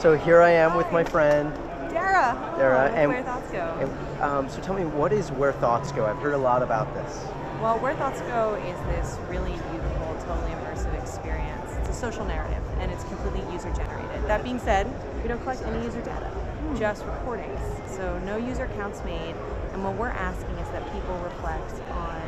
So here I am with my friend Dara. Dara, and- where thoughts go? And, um, so tell me, what is Where Thoughts Go? I've heard a lot about this. well, where thoughts go is this really beautiful, totally immersive experience. It's a social narrative, and it's completely user generated. That being said, we don't collect any user data, just recordings. So no user accounts made, and what we're asking is that people reflect on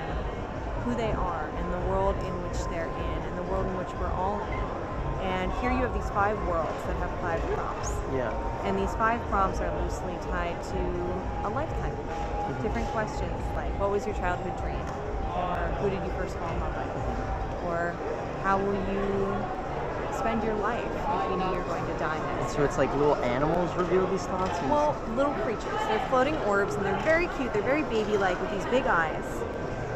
who they are and the world in which they're in, and the world in which we're all in. And here you have these five worlds that have five prompts. Yeah. And these five prompts are loosely tied to a lifetime. Mm-hmm. Different questions like, what was your childhood dream? Or who did you first fall in love with? Mm-hmm. Or how will you spend your life if you know you're going to die next? So it's like little animals reveal these thoughts? Well, little creatures. They're floating orbs and they're very cute. They're very baby like with these big eyes.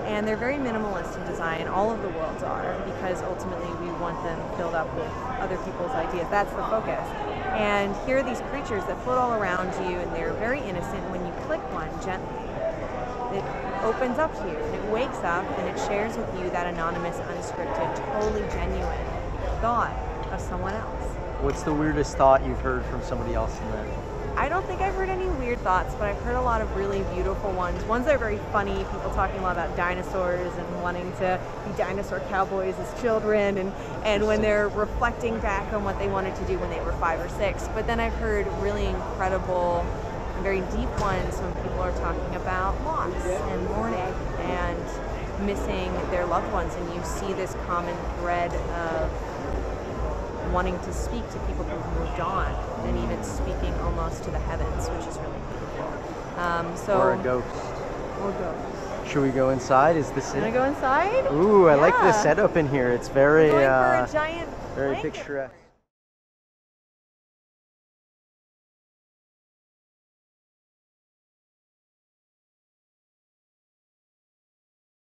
And they're very minimalist in design. All of the worlds are because ultimately we want them filled up with other people's ideas. That's the focus. And here are these creatures that float all around you and they're very innocent. When you click one gently, it opens up to you and it wakes up and it shares with you that anonymous, unscripted, totally genuine thought of someone else. What's the weirdest thought you've heard from somebody else in there? I don't think I've heard any weird thoughts, but I've heard a lot of really beautiful ones. Ones that are very funny, people talking a lot about dinosaurs and wanting to be dinosaur cowboys as children, and, and when they're reflecting back on what they wanted to do when they were five or six. But then I've heard really incredible and very deep ones when people are talking about loss and mourning and missing their loved ones, and you see this common thread of wanting to speak to people who've moved on and even speaking almost to the heavens, which is really beautiful. Um, so, or a ghost? Or ghosts. Should we go inside? Is this Wanna go inside? Ooh, I like the setup in here. It's very, uh, for a giant very picturesque.